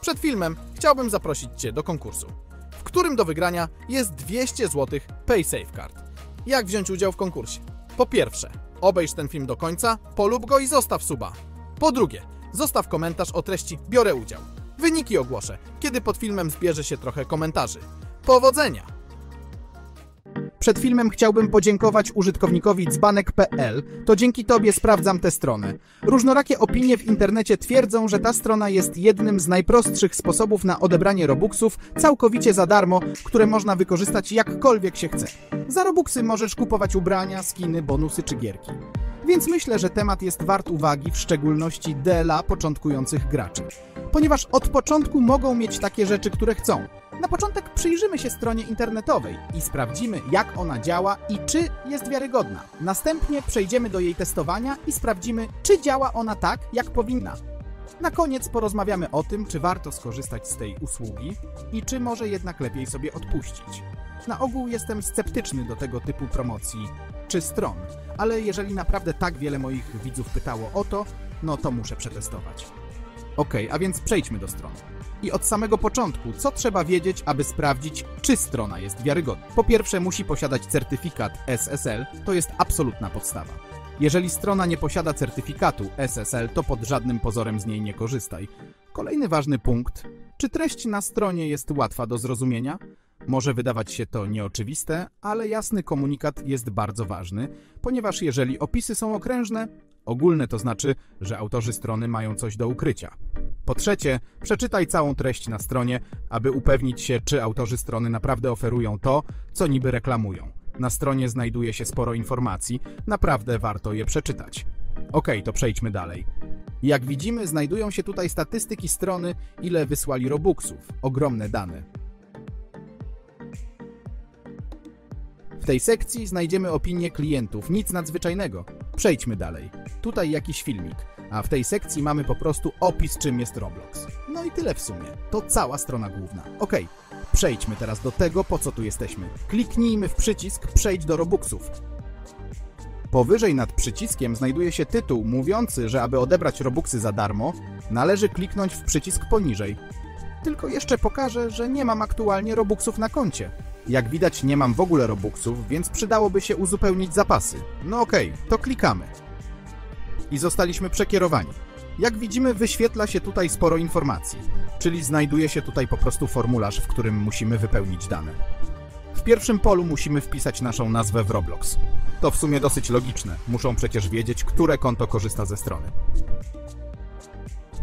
Przed filmem chciałbym zaprosić Cię do konkursu, w którym do wygrania jest 200 zł PaySafeCard. Jak wziąć udział w konkursie? Po pierwsze, obejrz ten film do końca, polub go i zostaw suba. Po drugie, zostaw komentarz o treści Biorę udział. Wyniki ogłoszę, kiedy pod filmem zbierze się trochę komentarzy. Powodzenia! Przed filmem chciałbym podziękować użytkownikowi dzbanek.pl. To dzięki Tobie sprawdzam tę stronę. Różnorakie opinie w internecie twierdzą, że ta strona jest jednym z najprostszych sposobów na odebranie robuxów całkowicie za darmo, które można wykorzystać jakkolwiek się chce. Za robuxy możesz kupować ubrania, skiny, bonusy czy gierki. Więc myślę, że temat jest wart uwagi, w szczególności dla początkujących graczy. Ponieważ od początku mogą mieć takie rzeczy, które chcą. Na początek przyjrzymy się stronie internetowej i sprawdzimy, jak ona działa i czy jest wiarygodna. Następnie przejdziemy do jej testowania i sprawdzimy, czy działa ona tak, jak powinna. Na koniec porozmawiamy o tym, czy warto skorzystać z tej usługi i czy może jednak lepiej sobie odpuścić. Na ogół jestem sceptyczny do tego typu promocji czy stron, ale jeżeli naprawdę tak wiele moich widzów pytało o to, no to muszę przetestować. Ok, a więc przejdźmy do strony. I od samego początku, co trzeba wiedzieć, aby sprawdzić, czy strona jest wiarygodna? Po pierwsze, musi posiadać certyfikat SSL, to jest absolutna podstawa. Jeżeli strona nie posiada certyfikatu SSL, to pod żadnym pozorem z niej nie korzystaj. Kolejny ważny punkt: czy treść na stronie jest łatwa do zrozumienia? Może wydawać się to nieoczywiste, ale jasny komunikat jest bardzo ważny, ponieważ jeżeli opisy są okrężne, ogólne to znaczy, że autorzy strony mają coś do ukrycia. Po trzecie, przeczytaj całą treść na stronie, aby upewnić się, czy autorzy strony naprawdę oferują to, co niby reklamują. Na stronie znajduje się sporo informacji, naprawdę warto je przeczytać. Ok, to przejdźmy dalej. Jak widzimy, znajdują się tutaj statystyki strony, ile wysłali robuxów. Ogromne dane. W tej sekcji znajdziemy opinie klientów, nic nadzwyczajnego. Przejdźmy dalej. Tutaj jakiś filmik, a w tej sekcji mamy po prostu opis czym jest Roblox. No i tyle w sumie. To cała strona główna. Ok, przejdźmy teraz do tego, po co tu jesteśmy. Kliknijmy w przycisk Przejdź do Robuxów. Powyżej nad przyciskiem znajduje się tytuł mówiący, że aby odebrać Robuxy za darmo, należy kliknąć w przycisk poniżej. Tylko jeszcze pokażę, że nie mam aktualnie Robuxów na koncie. Jak widać nie mam w ogóle Robuxów, więc przydałoby się uzupełnić zapasy. No okej, okay, to klikamy. I zostaliśmy przekierowani. Jak widzimy wyświetla się tutaj sporo informacji, czyli znajduje się tutaj po prostu formularz, w którym musimy wypełnić dane. W pierwszym polu musimy wpisać naszą nazwę w Roblox. To w sumie dosyć logiczne, muszą przecież wiedzieć, które konto korzysta ze strony.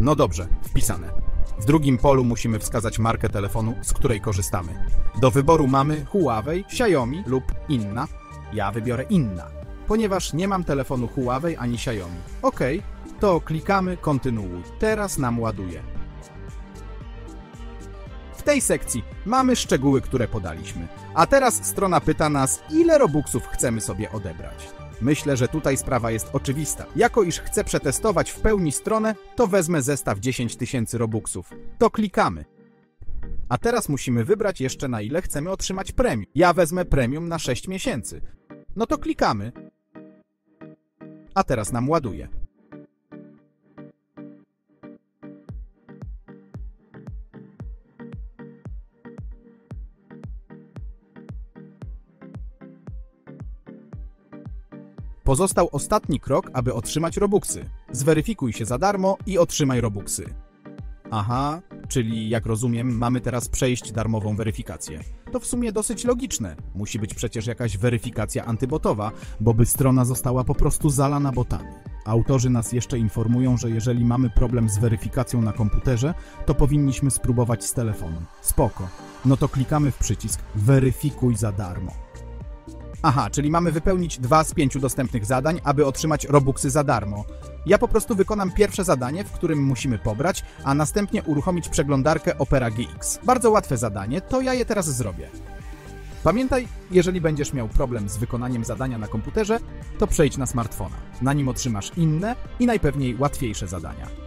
No dobrze, wpisane. W drugim polu musimy wskazać markę telefonu, z której korzystamy. Do wyboru mamy Huawei, Xiaomi lub inna. Ja wybiorę inna, ponieważ nie mam telefonu Huawei ani Xiaomi. OK, to klikamy kontynuuj. Teraz nam ładuje. W tej sekcji mamy szczegóły, które podaliśmy. A teraz strona pyta nas, ile robuxów chcemy sobie odebrać. Myślę, że tutaj sprawa jest oczywista. Jako iż chcę przetestować w pełni stronę, to wezmę zestaw 10 tysięcy robuxów. To klikamy. A teraz musimy wybrać jeszcze na ile chcemy otrzymać premium. Ja wezmę premium na 6 miesięcy. No to klikamy. A teraz nam ładuje. Pozostał ostatni krok, aby otrzymać robuxy. Zweryfikuj się za darmo i otrzymaj robuxy. Aha, czyli jak rozumiem, mamy teraz przejść darmową weryfikację. To w sumie dosyć logiczne. Musi być przecież jakaś weryfikacja antybotowa, bo by strona została po prostu zalana botami. Autorzy nas jeszcze informują, że jeżeli mamy problem z weryfikacją na komputerze, to powinniśmy spróbować z telefonu. Spoko. No to klikamy w przycisk Weryfikuj za darmo. Aha, czyli mamy wypełnić dwa z pięciu dostępnych zadań, aby otrzymać robuxy za darmo. Ja po prostu wykonam pierwsze zadanie, w którym musimy pobrać, a następnie uruchomić przeglądarkę Opera GX. Bardzo łatwe zadanie, to ja je teraz zrobię. Pamiętaj, jeżeli będziesz miał problem z wykonaniem zadania na komputerze, to przejdź na smartfona. Na nim otrzymasz inne i najpewniej łatwiejsze zadania.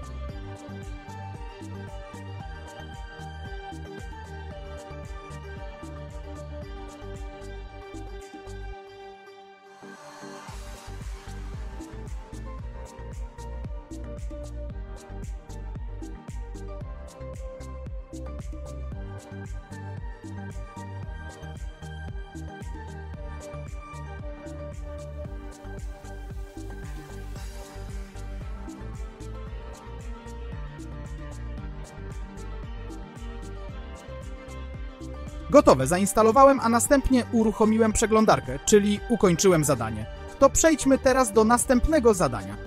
Gotowe, zainstalowałem, a następnie uruchomiłem przeglądarkę, czyli ukończyłem zadanie. To przejdźmy teraz do następnego zadania,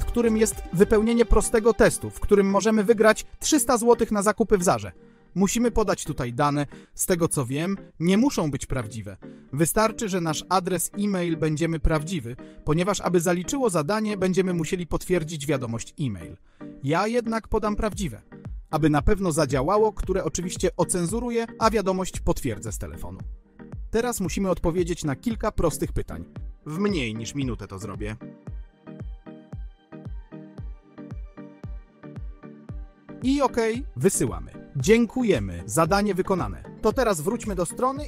w którym jest wypełnienie prostego testu, w którym możemy wygrać 300 zł na zakupy w Zarze. Musimy podać tutaj dane, z tego co wiem, nie muszą być prawdziwe. Wystarczy, że nasz adres e-mail będziemy prawdziwy, ponieważ aby zaliczyło zadanie, będziemy musieli potwierdzić wiadomość e-mail. Ja jednak podam prawdziwe aby na pewno zadziałało, które oczywiście ocenzuruję, a wiadomość potwierdzę z telefonu. Teraz musimy odpowiedzieć na kilka prostych pytań. W mniej niż minutę to zrobię. I okej, wysyłamy. Dziękujemy, zadanie wykonane. To teraz wróćmy do strony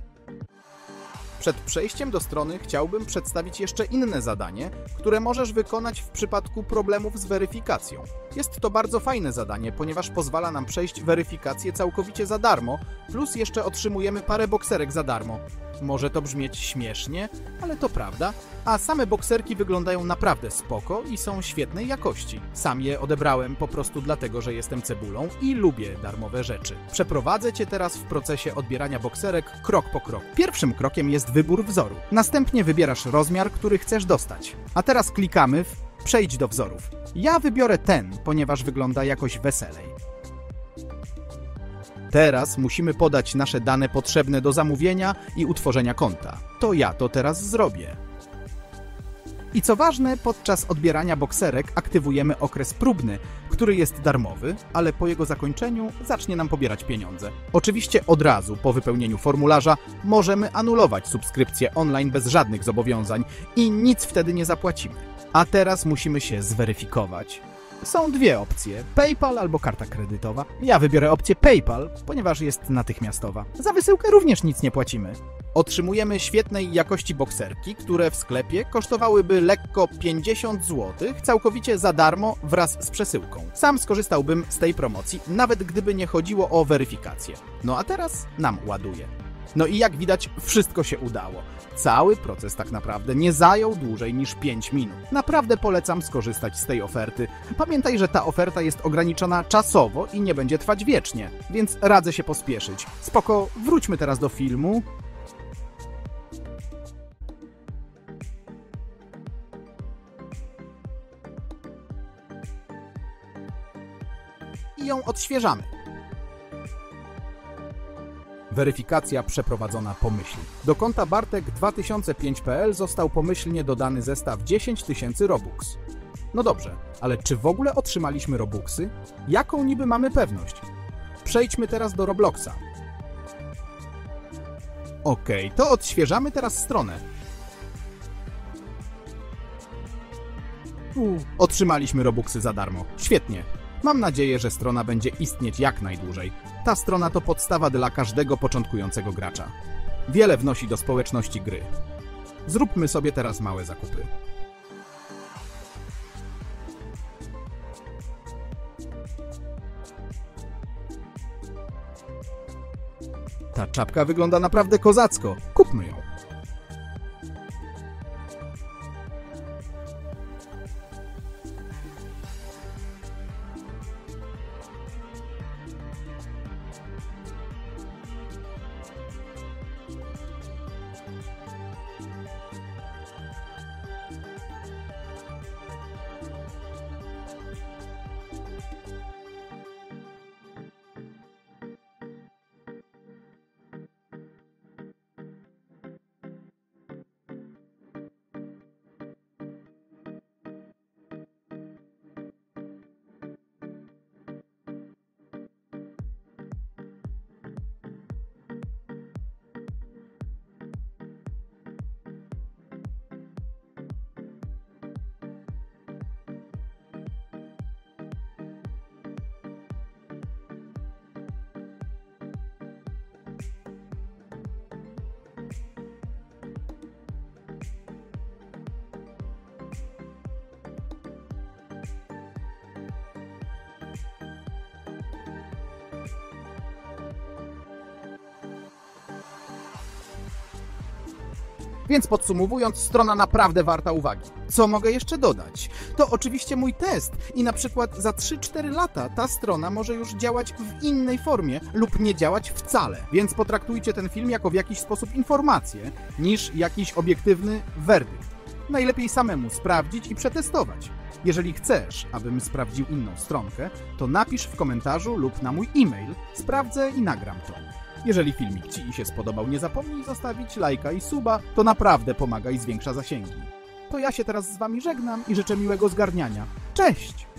przed przejściem do strony chciałbym przedstawić jeszcze inne zadanie, które możesz wykonać w przypadku problemów z weryfikacją. Jest to bardzo fajne zadanie, ponieważ pozwala nam przejść weryfikację całkowicie za darmo, plus jeszcze otrzymujemy parę bokserek za darmo. Może to brzmieć śmiesznie, ale to prawda, a same bokserki wyglądają naprawdę spoko i są świetnej jakości. Sam je odebrałem po prostu dlatego, że jestem cebulą i lubię darmowe rzeczy. Przeprowadzę Cię teraz w procesie odbierania bokserek krok po kroku. Pierwszym krokiem jest wybór wzoru. Następnie wybierasz rozmiar, który chcesz dostać. A teraz klikamy w Przejdź do wzorów. Ja wybiorę ten, ponieważ wygląda jakoś weselej. Teraz musimy podać nasze dane potrzebne do zamówienia i utworzenia konta. To ja to teraz zrobię. I co ważne, podczas odbierania bokserek aktywujemy okres próbny, który jest darmowy, ale po jego zakończeniu zacznie nam pobierać pieniądze. Oczywiście od razu po wypełnieniu formularza możemy anulować subskrypcję online bez żadnych zobowiązań i nic wtedy nie zapłacimy. A teraz musimy się zweryfikować. Są dwie opcje: PayPal albo karta kredytowa. Ja wybiorę opcję PayPal, ponieważ jest natychmiastowa. Za wysyłkę również nic nie płacimy. Otrzymujemy świetnej jakości bokserki, które w sklepie kosztowałyby lekko 50 zł, całkowicie za darmo wraz z przesyłką. Sam skorzystałbym z tej promocji, nawet gdyby nie chodziło o weryfikację. No a teraz nam ładuje. No i jak widać, wszystko się udało. Cały proces tak naprawdę nie zajął dłużej niż 5 minut. Naprawdę polecam skorzystać z tej oferty. Pamiętaj, że ta oferta jest ograniczona czasowo i nie będzie trwać wiecznie, więc radzę się pospieszyć. Spoko, wróćmy teraz do filmu. I ją odświeżamy. Weryfikacja przeprowadzona pomyślnie. Do konta Bartek2005.pl został pomyślnie dodany zestaw 10 tysięcy Robux. No dobrze, ale czy w ogóle otrzymaliśmy Robuxy? Jaką niby mamy pewność? Przejdźmy teraz do Robloxa. Ok, to odświeżamy teraz stronę. Otrzymaliśmy Robuxy za darmo. Świetnie. Mam nadzieję, że strona będzie istnieć jak najdłużej. Ta strona to podstawa dla każdego początkującego gracza. Wiele wnosi do społeczności gry. Zróbmy sobie teraz małe zakupy. Ta czapka wygląda naprawdę kozacko. Kupmy ją. Więc podsumowując, strona naprawdę warta uwagi. Co mogę jeszcze dodać? To oczywiście mój test i na przykład za 3-4 lata ta strona może już działać w innej formie lub nie działać wcale. Więc potraktujcie ten film jako w jakiś sposób informację niż jakiś obiektywny werdykt. Najlepiej samemu sprawdzić i przetestować. Jeżeli chcesz, abym sprawdził inną stronkę, to napisz w komentarzu lub na mój e-mail, sprawdzę i nagram to. Jeżeli filmik Ci się spodobał, nie zapomnij zostawić lajka i suba, to naprawdę pomaga i zwiększa zasięgi. To ja się teraz z Wami żegnam i życzę miłego zgarniania. Cześć!